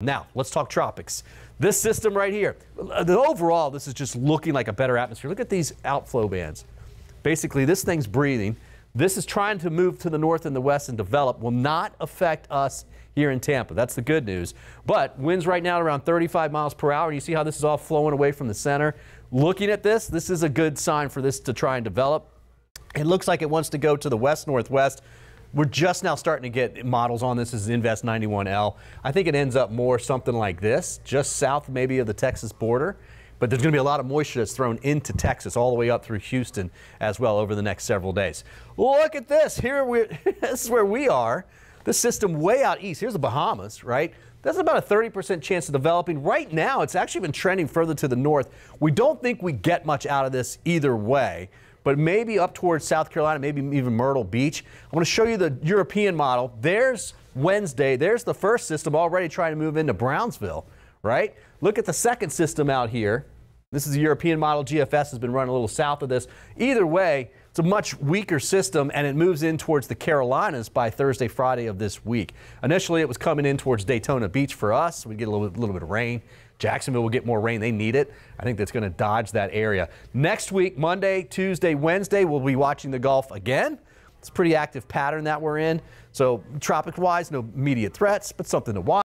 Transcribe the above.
Now, let's talk tropics. This system right here, the overall, this is just looking like a better atmosphere. Look at these outflow bands. Basically, this thing's breathing. This is trying to move to the north and the west and develop. Will not affect us here in Tampa. That's the good news. But winds right now around 35 miles per hour. You see how this is all flowing away from the center. Looking at this, this is a good sign for this to try and develop. It looks like it wants to go to the west northwest. We're just now starting to get models on this. is Invest 91L. I think it ends up more something like this, just south maybe of the Texas border. But there's going to be a lot of moisture that's thrown into Texas all the way up through Houston as well over the next several days. Look at this. Here we this is where we are. This system way out east. Here's the Bahamas, right? That's about a 30% chance of developing. Right now, it's actually been trending further to the north. We don't think we get much out of this either way but maybe up towards South Carolina, maybe even Myrtle Beach. I want to show you the European model. There's Wednesday. There's the first system already trying to move into Brownsville, right? Look at the second system out here. This is a European model. GFS has been running a little south of this. Either way, it's a much weaker system and it moves in towards the Carolinas by Thursday, Friday of this week. Initially, it was coming in towards Daytona Beach for us. We get a little, little bit of rain. Jacksonville will get more rain. They need it. I think that's going to dodge that area. Next week, Monday, Tuesday, Wednesday, we'll be watching the Gulf again. It's a pretty active pattern that we're in. So, tropic wise, no immediate threats, but something to watch.